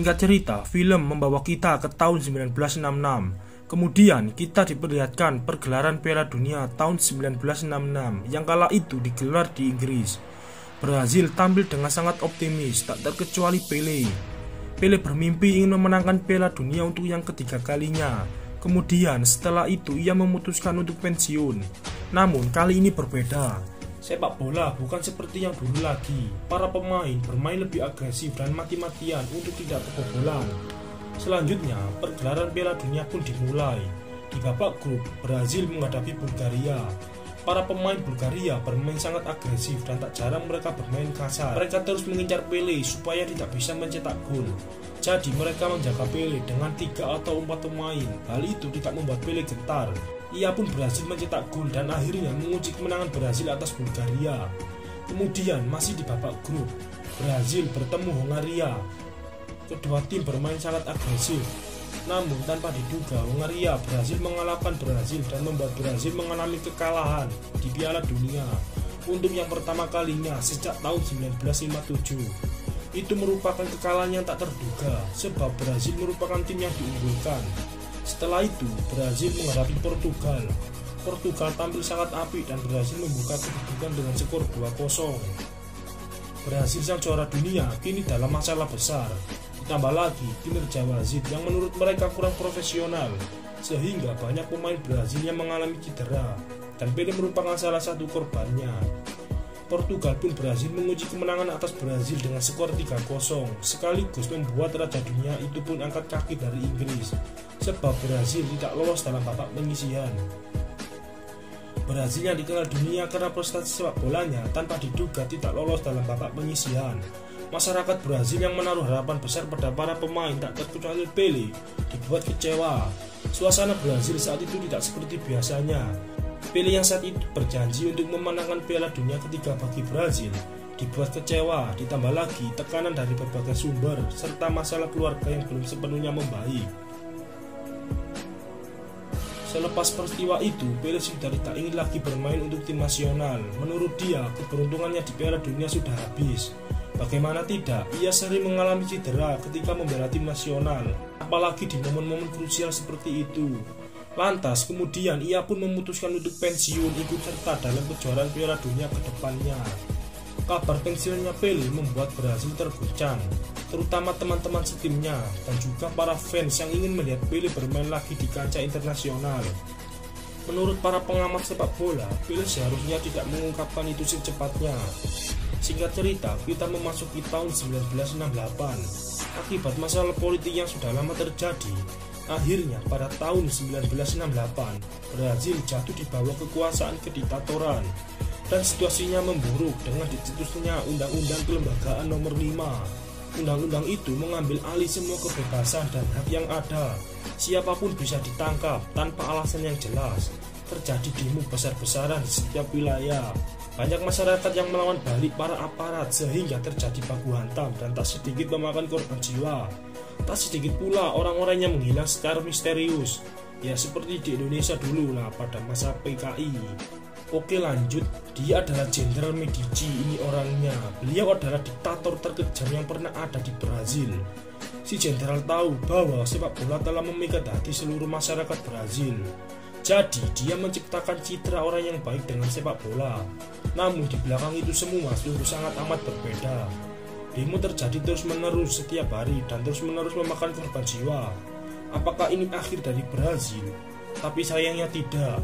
Singkat cerita, film membawa kita ke tahun 1966. Kemudian kita diperlihatkan pergelaran Piala Dunia tahun 1966 yang kala itu digelar di Inggris. Brazil tampil dengan sangat optimis, tak terkecuali Pele. Pele bermimpi ingin memenangkan Piala Dunia untuk yang ketiga kalinya. Kemudian setelah itu ia memutuskan untuk pensiun. Namun kali ini berbeda. Sepak bola bukan seperti yang dulu lagi. Para pemain bermain lebih agresif dan mati-matian untuk tidak kebobolan. Selanjutnya, pergelaran Piala Dunia pun dimulai. Di babak grup, Brazil menghadapi Bulgaria. Para pemain Bulgaria bermain sangat agresif dan tak jarang mereka bermain kasar. Mereka terus mengincar Pele supaya tidak bisa mencetak gol. Jadi mereka menjaga Pele dengan tiga atau empat pemain. Hal itu tidak membuat Pele gentar. Ia pun berhasil mencetak gol dan akhirnya menguji kemenangan Brazil atas Bulgaria. Kemudian masih di babak grup, Brazil bertemu Hongaria kedua tim bermain sangat agresif. Namun tanpa diduga, Hungaria berhasil mengalahkan Brazil dan membuat Brazil mengalami kekalahan di Piala Dunia untuk yang pertama kalinya sejak tahun 1957. Itu merupakan kekalahan yang tak terduga sebab Brazil merupakan tim yang diunggulkan. Setelah itu, Brazil menghadapi Portugal. Portugal tampil sangat apik dan berhasil membuka kedudukan dengan skor 2-0. Brazil sang juara dunia kini dalam masalah besar Tambah lagi kinerja wasit yang menurut mereka kurang profesional sehingga banyak pemain Brazil yang mengalami cedera dan Pele merupakan salah satu korbannya. Portugal pun berhasil menguji kemenangan atas Brazil dengan skor 3-0 sekaligus membuat Raja Dunia itu pun angkat kaki dari Inggris sebab Brazil tidak lolos dalam babak penyisihan. Brazil yang dikenal dunia karena prestasi sepak bolanya tanpa diduga tidak lolos dalam babak penyisihan Masyarakat Brazil yang menaruh harapan besar pada para pemain tak terkecuali Pele dibuat kecewa. Suasana Brazil saat itu tidak seperti biasanya. Pele yang saat itu berjanji untuk memenangkan Piala Dunia ketiga bagi Brazil dibuat kecewa, ditambah lagi tekanan dari berbagai sumber serta masalah keluarga yang belum sepenuhnya membaik. Selepas peristiwa itu, Pele sudah tak ingin lagi bermain untuk tim nasional. Menurut dia, keberuntungannya di Piala Dunia sudah habis. Bagaimana tidak, ia sering mengalami cedera ketika membela tim nasional, apalagi di momen-momen krusial seperti itu. Lantas, kemudian ia pun memutuskan untuk pensiun ikut serta dalam kejuaraan Piala Dunia ke depannya. Kabar pensiunnya Pele membuat Brazil terguncang, terutama teman-teman setimnya dan juga para fans yang ingin melihat Pele bermain lagi di kancah internasional. Menurut para pengamat sepak bola, Pele seharusnya tidak mengungkapkan itu secepatnya. Singkat cerita, kita memasuki tahun 1968. Akibat masalah politik yang sudah lama terjadi, akhirnya pada tahun 1968, Brazil jatuh di bawah kekuasaan kediktatoran dan situasinya memburuk dengan dicetusnya Undang-Undang Kelembagaan Nomor 5. Undang-undang itu mengambil alih semua kebebasan dan hak yang ada. Siapa pun bisa ditangkap tanpa alasan yang jelas. Terjadi demo besar-besaran di setiap wilayah banyak masyarakat yang melawan balik para aparat sehingga terjadi baku hantam dan tak sedikit memakan korban jiwa. Tak sedikit pula orang-orang yang menghilang secara misterius. Ya seperti di Indonesia dulu lah pada masa PKI. Oke lanjut, dia adalah Jenderal Medici ini orangnya. Beliau adalah diktator terkejam yang pernah ada di Brazil. Si jenderal tahu bahwa sepak bola telah memikat hati seluruh masyarakat Brazil. Jadi dia menciptakan citra orang yang baik dengan sepak bola. Namun di belakang itu semua sungguh sangat amat berbeda. Demo terjadi terus-menerus setiap hari dan terus-menerus memakan korban jiwa. Apakah ini akhir dari Brazil? Tapi sayangnya tidak.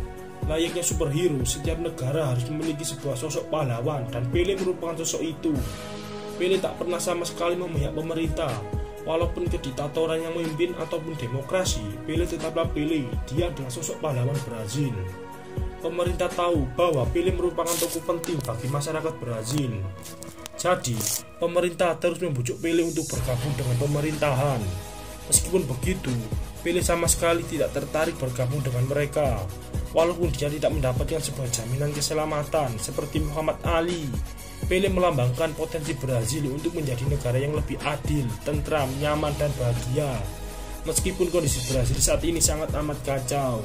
Layaknya superhero, setiap negara harus memiliki sebuah sosok pahlawan dan Pele merupakan sosok itu. Pele tak pernah sama sekali memihak pemerintah, Walaupun kediktatoran yang memimpin ataupun demokrasi, Pele tetaplah Pele. Dia adalah sosok pahlawan Brazil. Pemerintah tahu bahwa Pele merupakan tokoh penting bagi masyarakat Brazil. Jadi, pemerintah terus membujuk Pele untuk bergabung dengan pemerintahan. Meskipun begitu, Pele sama sekali tidak tertarik bergabung dengan mereka. Walaupun dia tidak mendapatkan sebuah jaminan keselamatan seperti Muhammad Ali Pele melambangkan potensi Brazil untuk menjadi negara yang lebih adil, tentram, nyaman, dan bahagia. Meskipun kondisi Brazil saat ini sangat amat kacau.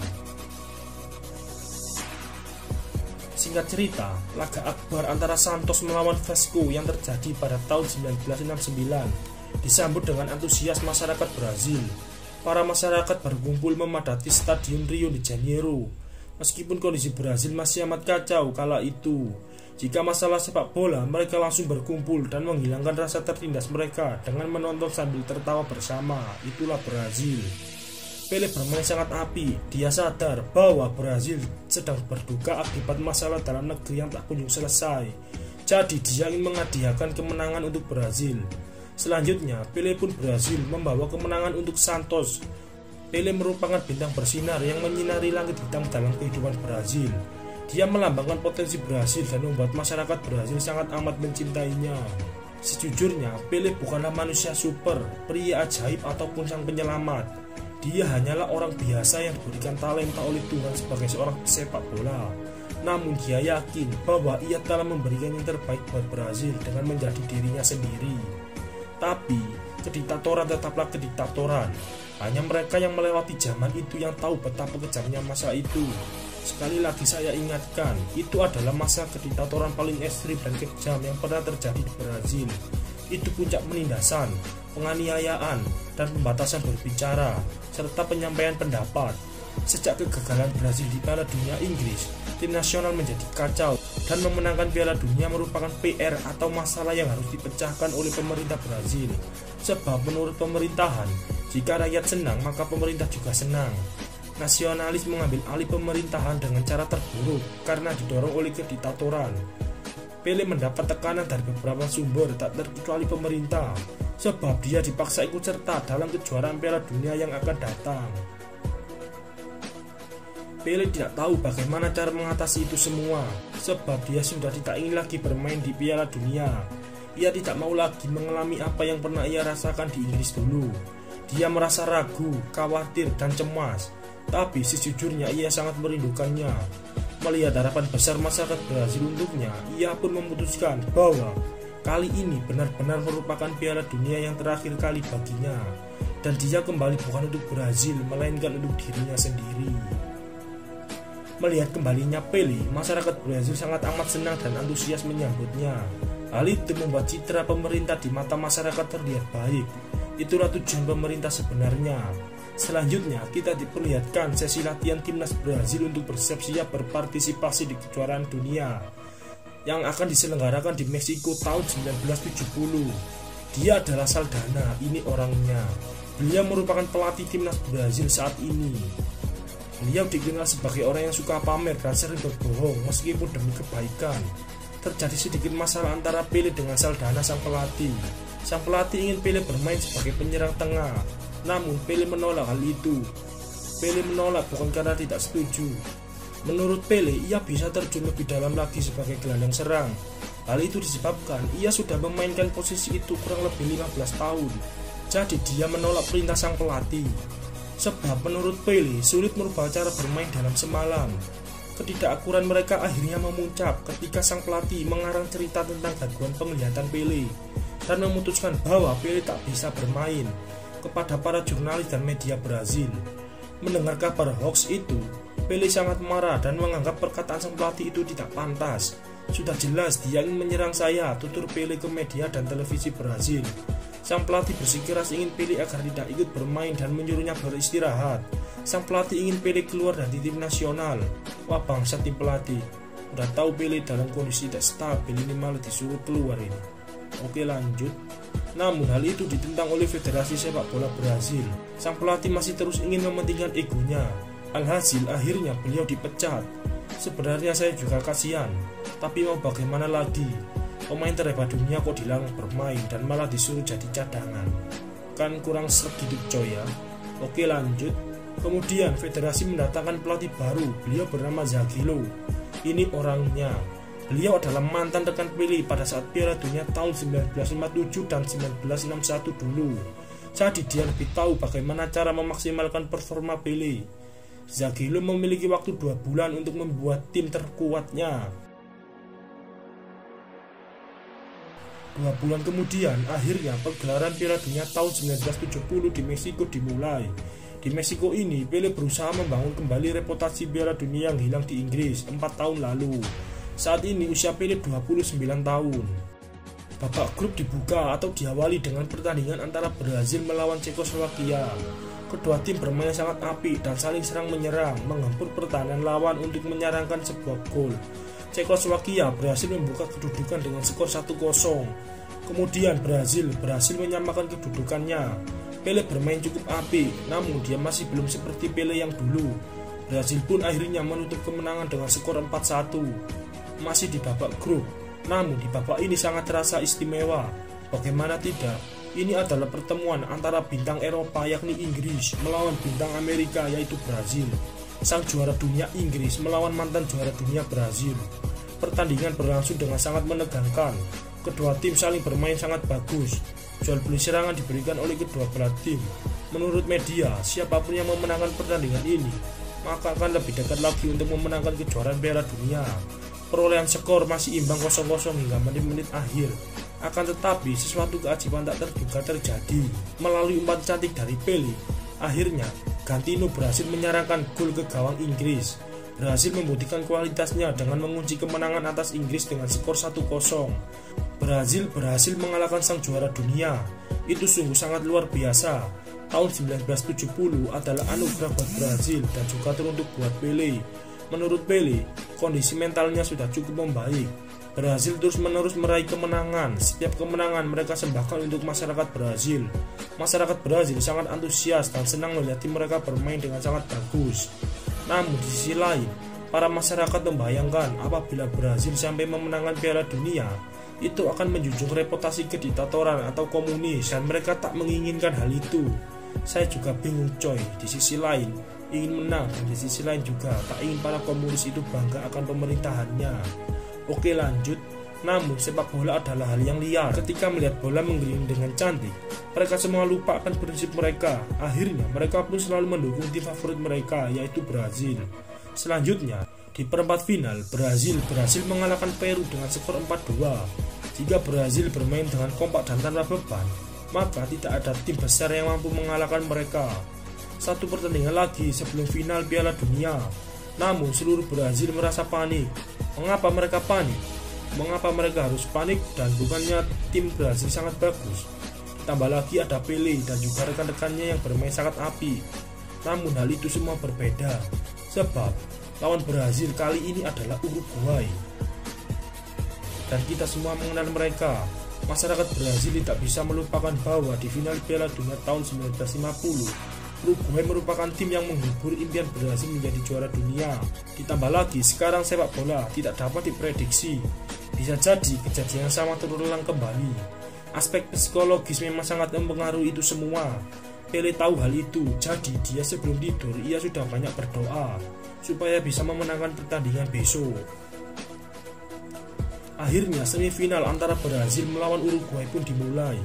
Singkat cerita, laga akbar antara Santos melawan Vasco yang terjadi pada tahun 1969 disambut dengan antusias masyarakat Brazil. Para masyarakat berkumpul memadati Stadion Rio de Janeiro. Meskipun kondisi Brazil masih amat kacau kala itu, jika masalah sepak bola, mereka langsung berkumpul dan menghilangkan rasa tertindas mereka dengan menonton sambil tertawa bersama. Itulah Brazil. Pele bermain sangat api. Dia sadar bahwa Brazil sedang berduka akibat masalah dalam negeri yang tak kunjung selesai. Jadi dia ingin menghadiahkan kemenangan untuk Brazil. Selanjutnya, Pele pun berhasil membawa kemenangan untuk Santos. Pele merupakan bintang bersinar yang menyinari langit hitam dalam kehidupan Brazil. Dia melambangkan potensi Brazil dan membuat masyarakat Brazil sangat amat mencintainya. Sejujurnya, Pele bukanlah manusia super, pria ajaib ataupun sang penyelamat. Dia hanyalah orang biasa yang diberikan talenta oleh Tuhan sebagai seorang sepak bola. Namun dia yakin bahwa ia telah memberikan yang terbaik buat Brazil dengan menjadi dirinya sendiri. Tapi, kediktatoran tetaplah kediktatoran. Hanya mereka yang melewati zaman itu yang tahu betapa kejamnya masa itu. Sekali lagi saya ingatkan, itu adalah masa kediktatoran paling ekstrim dan kejam yang pernah terjadi di Brazil. Itu puncak penindasan, penganiayaan, dan pembatasan berbicara, serta penyampaian pendapat. Sejak kegagalan Brazil di Piala Dunia Inggris, tim nasional menjadi kacau dan memenangkan Piala Dunia merupakan PR atau masalah yang harus dipecahkan oleh pemerintah Brazil. Sebab menurut pemerintahan, jika rakyat senang maka pemerintah juga senang. Nasionalis mengambil alih pemerintahan dengan cara terburuk karena didorong oleh kediktatoran. Pele mendapat tekanan dari beberapa sumber tak terkecuali pemerintah, sebab dia dipaksa ikut serta dalam kejuaraan Piala Dunia yang akan datang. Pele tidak tahu bagaimana cara mengatasi itu semua, sebab dia sudah tidak ingin lagi bermain di Piala Dunia. Ia tidak mau lagi mengalami apa yang pernah ia rasakan di Inggris dulu. Dia merasa ragu, khawatir, dan cemas, tapi sejujurnya ia sangat merindukannya. Melihat harapan besar masyarakat Brazil untuknya, ia pun memutuskan bahwa kali ini benar-benar merupakan Piala Dunia yang terakhir kali baginya, dan dia kembali bukan untuk Brazil, melainkan untuk dirinya sendiri. Melihat kembalinya Pele, masyarakat Brazil sangat amat senang dan antusias menyambutnya. Hal itu membuat citra pemerintah di mata masyarakat terlihat baik. Itulah tujuan pemerintah sebenarnya. Selanjutnya, kita diperlihatkan sesi latihan timnas Brazil untuk bersiap-siap berpartisipasi di kejuaraan dunia yang akan diselenggarakan di Meksiko tahun 1970. Dia adalah Saldana, ini orangnya. Beliau merupakan pelatih timnas Brazil saat ini. Beliau dikenal sebagai orang yang suka pamer dan sering berbohong meskipun demi kebaikan. Terjadi sedikit masalah antara Pele dengan Saldana sang pelatih. Sang pelatih ingin Pele bermain sebagai penyerang tengah, namun Pele menolak hal itu. Pele menolak bukan karena tidak setuju. Menurut Pele, ia bisa terjun lebih dalam lagi sebagai gelandang serang. Hal itu disebabkan ia sudah memainkan posisi itu kurang lebih 15 tahun. Jadi dia menolak perintah sang pelatih. Sebab menurut Pele sulit merubah cara bermain dalam semalam. Ketidakakuran mereka akhirnya memuncak ketika sang pelatih mengarang cerita tentang gangguan penglihatan Pele dan memutuskan bahwa Pele tak bisa bermain kepada para jurnalis dan media Brazil. Mendengar kabar hoax itu, Pele sangat marah dan menganggap perkataan sang pelatih itu tidak pantas. Sudah jelas dia ingin menyerang saya, tutur Pele ke media dan televisi Brazil. Sang pelatih bersikeras ingin Pele agar tidak ikut bermain dan menyuruhnya beristirahat. Sang pelatih ingin Pele keluar dari tim nasional. Wah bangsa tim pelatih. Udah tahu Pele dalam kondisi tidak stabil ini malah disuruh keluar ini. Oke lanjut. Namun hal itu ditentang oleh Federasi Sepak Bola Brazil. Sang pelatih masih terus ingin mementingkan egonya. Alhasil akhirnya beliau dipecat. Sebenarnya saya juga kasihan, tapi mau bagaimana lagi? Pemain terhebat dunia kok dilarang bermain dan malah disuruh jadi cadangan. Kan kurang hidup coy ya. Oke lanjut. Kemudian federasi mendatangkan pelatih baru. Beliau bernama Zagilo. Ini orangnya. Beliau adalah mantan rekan Pele pada saat Piala Dunia tahun 1957 dan 1961 dulu. Jadi dia lebih tahu bagaimana cara memaksimalkan performa Pele. Zagilo memiliki waktu dua bulan untuk membuat tim terkuatnya. Dua bulan kemudian, akhirnya pergelaran Piala Dunia tahun 1970 di Meksiko dimulai. Di Meksiko ini, Pele berusaha membangun kembali reputasi Piala Dunia yang hilang di Inggris 4 tahun lalu. Saat ini usia Pele 29 tahun. Babak grup dibuka atau diawali dengan pertandingan antara Brazil melawan Cekoslowakia. Kedua tim bermain sangat apik dan saling serang menyerang, menggempur pertahanan lawan untuk menyerangkan sebuah gol. Cekoslowakia berhasil membuka kedudukan dengan skor 1-0. Kemudian Brazil berhasil menyamakan kedudukannya. Pele bermain cukup apik, namun dia masih belum seperti Pele yang dulu. Brazil pun akhirnya menutup kemenangan dengan skor 4-1. Masih di babak grup, namun di babak ini sangat terasa istimewa. Bagaimana tidak? Ini adalah pertemuan antara bintang Eropa yakni Inggris melawan bintang Amerika yaitu Brazil. Sang juara dunia Inggris melawan mantan juara dunia Brazil. Pertandingan berlangsung dengan sangat menegangkan. Kedua tim saling bermain sangat bagus. Jual beli serangan diberikan oleh kedua belah tim. Menurut media, siapa pun yang memenangkan pertandingan ini, maka akan lebih dekat lagi untuk memenangkan kejuaraan Piala Dunia. Perolehan skor masih imbang 0-0 hingga menit-menit akhir. Akan tetapi sesuatu keajaiban tak terduga terjadi. Melalui umpan cantik dari Pele, akhirnya Gantino berhasil menyerangkan gol ke gawang Inggris. Berhasil membuktikan kualitasnya dengan mengunci kemenangan atas Inggris dengan skor 1-0. Brazil berhasil mengalahkan sang juara dunia. Itu sungguh sangat luar biasa. Tahun 1970 adalah anugerah buat Brazil dan juga teruntuk buat Pele Menurut Pele, kondisi mentalnya sudah cukup membaik. Brazil terus-menerus meraih kemenangan. Setiap kemenangan mereka sembahkan untuk masyarakat Brazil. Masyarakat Brazil sangat antusias dan senang melihat tim mereka bermain dengan sangat bagus. Namun di sisi lain, para masyarakat membayangkan apabila Brazil sampai memenangkan Piala Dunia, itu akan menjunjung reputasi kediktatoran atau komunis dan mereka tak menginginkan hal itu. Saya juga bingung coy, di sisi lain, ingin menang di sisi lain juga tak ingin para komunis itu bangga akan pemerintahannya. Oke lanjut, namun sepak bola adalah hal yang liar. Ketika melihat bola menggelinding dengan cantik, mereka semua lupa akan prinsip mereka. Akhirnya mereka pun selalu mendukung tim favorit mereka yaitu Brazil. Selanjutnya, di perempat final, Brazil berhasil mengalahkan Peru dengan skor 4-2. Jika Brazil bermain dengan kompak dan tanpa beban, maka tidak ada tim besar yang mampu mengalahkan mereka satu pertandingan lagi sebelum final Piala Dunia. Namun seluruh Brazil merasa panik. Mengapa mereka panik? Mengapa mereka harus panik dan bukannya tim Brazil sangat bagus? Tambah lagi ada Pele dan juga rekan-rekannya yang bermain sangat api. Namun hal itu semua berbeda. Sebab lawan Brazil kali ini adalah Uruguay. Dan kita semua mengenal mereka. Masyarakat Brazil tidak bisa melupakan bahwa di final Piala Dunia tahun 1950 Uruguay merupakan tim yang menghibur impian berhasil menjadi juara dunia. Ditambah lagi, sekarang sepak bola tidak dapat diprediksi. Bisa jadi kejadian sama terulang kembali. Aspek psikologis memang sangat mempengaruhi itu semua. Pele tahu hal itu, jadi dia sebelum tidur ia sudah banyak berdoa supaya bisa memenangkan pertandingan besok. Akhirnya semifinal antara Brazil melawan Uruguay pun dimulai.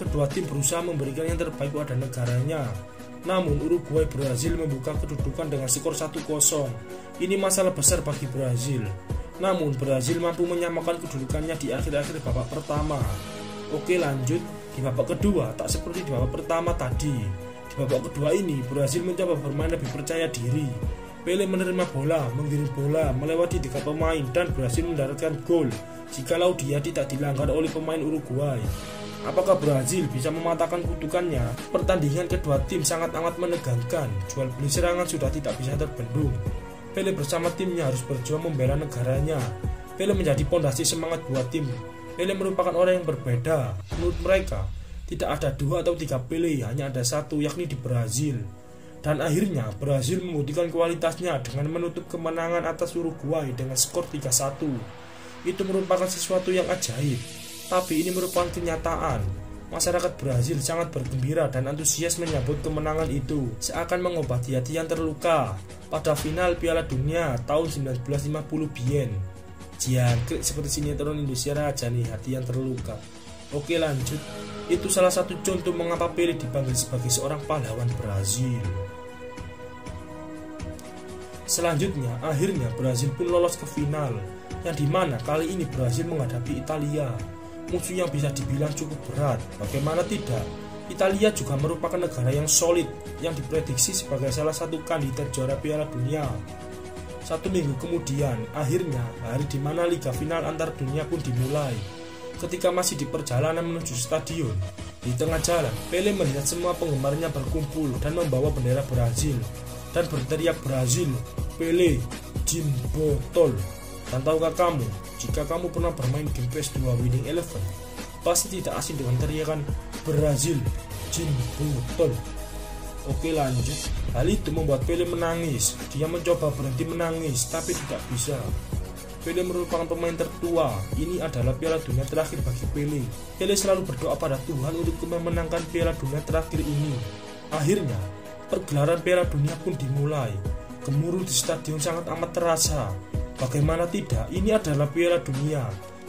Kedua tim berusaha memberikan yang terbaik pada negaranya. Namun Uruguay berhasil membuka kedudukan dengan skor 1-0. Ini masalah besar bagi Brazil. Namun Brazil mampu menyamakan kedudukannya di akhir-akhir babak pertama. Oke lanjut, di babak kedua tak seperti di babak pertama tadi. Di babak kedua ini Brazil mencoba bermain lebih percaya diri. Pele menerima bola, mengirim bola, melewati tiga pemain dan berhasil mendaratkan gol jikalau dia tidak dilanggar oleh pemain Uruguay. Apakah Brazil bisa mematahkan kutukannya? Pertandingan kedua tim sangat amat menegangkan. Jual beli serangan sudah tidak bisa terbendung. Pele bersama timnya harus berjuang membela negaranya. Pele menjadi pondasi semangat buat tim. Pele merupakan orang yang berbeda. Menurut mereka, tidak ada dua atau tiga Pele, hanya ada satu yakni di Brazil. Dan akhirnya Brazil membuktikan kualitasnya dengan menutup kemenangan atas Uruguay dengan skor 3-1. Itu merupakan sesuatu yang ajaib tapi ini merupakan kenyataan. Masyarakat Brazil sangat bergembira dan antusias menyambut kemenangan itu, seakan mengobati hati yang terluka pada final Piala Dunia tahun 1950 Bien. Jangkrik seperti sinetron Indonesia Raja nih hati yang terluka. Oke lanjut, itu salah satu contoh mengapa Pele dipanggil sebagai seorang pahlawan Brazil. Selanjutnya, akhirnya Brazil pun lolos ke final, yang di mana kali ini Brazil menghadapi Italia musuh yang bisa dibilang cukup berat. Bagaimana tidak? Italia juga merupakan negara yang solid yang diprediksi sebagai salah satu kandidat juara Piala Dunia. Satu minggu kemudian, akhirnya hari di mana Liga Final antar dunia pun dimulai. Ketika masih di perjalanan menuju stadion, di tengah jalan, Pele melihat semua penggemarnya berkumpul dan membawa bendera Brazil dan berteriak Brazil, Pele, Jim Botol. Dan tahukah kamu, jika kamu pernah bermain game PS2 Winning Eleven, pasti tidak asing dengan teriakan Brazil, Jim Botol. Oke lanjut, hal itu membuat Pele menangis. Dia mencoba berhenti menangis, tapi tidak bisa. Pele merupakan pemain tertua. Ini adalah Piala Dunia terakhir bagi Pele. Pele selalu berdoa pada Tuhan untuk memenangkan Piala Dunia terakhir ini. Akhirnya, pergelaran Piala Dunia pun dimulai. Gemuruh di stadion sangat amat terasa. Bagaimana tidak, ini adalah Piala Dunia,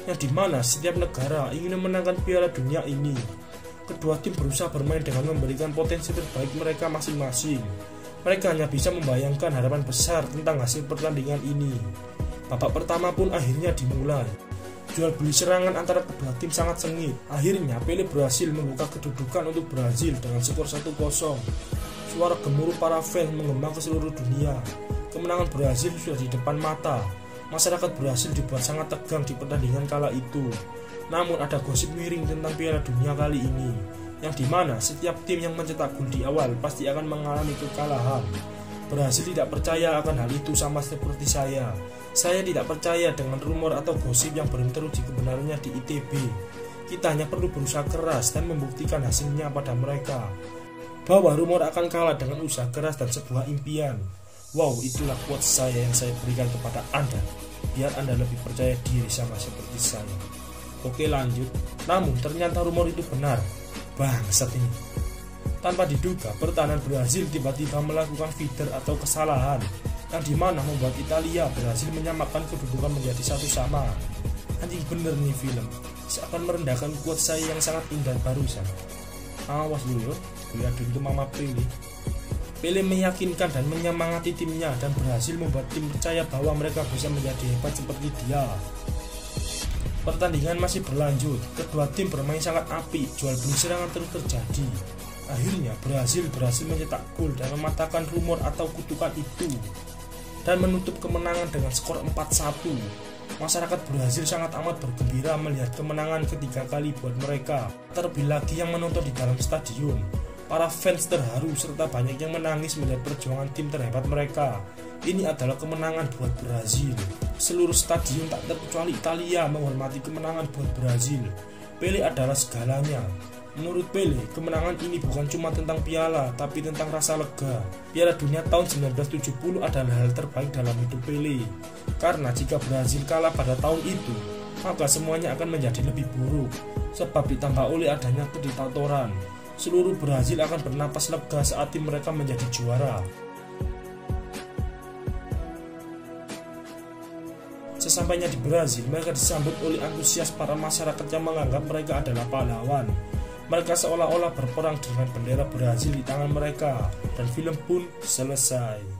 yang di mana setiap negara ingin memenangkan Piala Dunia ini. Kedua tim berusaha bermain dengan memberikan potensi terbaik mereka masing-masing. Mereka hanya bisa membayangkan harapan besar tentang hasil pertandingan ini. Babak pertama pun akhirnya dimulai. Jual beli serangan antara kedua tim sangat sengit. Akhirnya Pele berhasil membuka kedudukan untuk Brazil dengan skor 1-0. Suara gemuruh para fans mengembang ke seluruh dunia. Kemenangan Brazil sudah di depan mata. Masyarakat Brazil dibuat sangat tegang di pertandingan kala itu. Namun ada gosip miring tentang Piala Dunia kali ini, yang di mana setiap tim yang mencetak gol di awal pasti akan mengalami kekalahan. Brazil tidak percaya akan hal itu sama seperti saya. Saya tidak percaya dengan rumor atau gosip yang belum teruji kebenarannya di ITB. Kita hanya perlu berusaha keras dan membuktikan hasilnya pada mereka. Bahwa rumor akan kalah dengan usaha keras dan sebuah impian. Wow, itulah quote saya yang saya berikan kepada Anda. Biar Anda lebih percaya diri sama seperti saya. Oke lanjut. Namun ternyata rumor itu benar. Bangsat ini. Tanpa diduga, pertahanan Brazil tiba-tiba melakukan feeder atau kesalahan yang di mana membuat Italia berhasil menyamakan kedudukan menjadi satu sama. Anjing bener nih film, seakan merendahkan kuat saya yang sangat indah barusan. Awas dulu, lihat dulu Mama Pele. Pele meyakinkan dan menyemangati timnya dan berhasil membuat tim percaya bahwa mereka bisa menjadi hebat seperti dia. Pertandingan masih berlanjut, kedua tim bermain sangat api, jual beli serangan terus terjadi. Akhirnya Brazil berhasil mencetak gol dan mematahkan rumor atau kutukan itu dan menutup kemenangan dengan skor 4-1. Masyarakat Brazil sangat amat bergembira melihat kemenangan ketiga kali buat mereka. Terlebih lagi yang menonton di dalam stadion. Para fans terharu serta banyak yang menangis melihat perjuangan tim terhebat mereka. Ini adalah kemenangan buat Brazil. Seluruh stadion tak terkecuali Italia menghormati kemenangan buat Brazil. Pele adalah segalanya. Menurut Pele, kemenangan ini bukan cuma tentang piala, tapi tentang rasa lega. Piala Dunia tahun 1970 adalah hal terbaik dalam hidup Pele. Karena jika Brazil kalah pada tahun itu, maka semuanya akan menjadi lebih buruk. Sebab ditambah oleh adanya kediktatoran, seluruh Brazil akan bernapas lega saat tim mereka menjadi juara. Sesampainya di Brazil, mereka disambut oleh antusias para masyarakat yang menganggap mereka adalah pahlawan. Mereka seolah-olah berperang dengan bendera Brazil di tangan mereka, dan film pun selesai.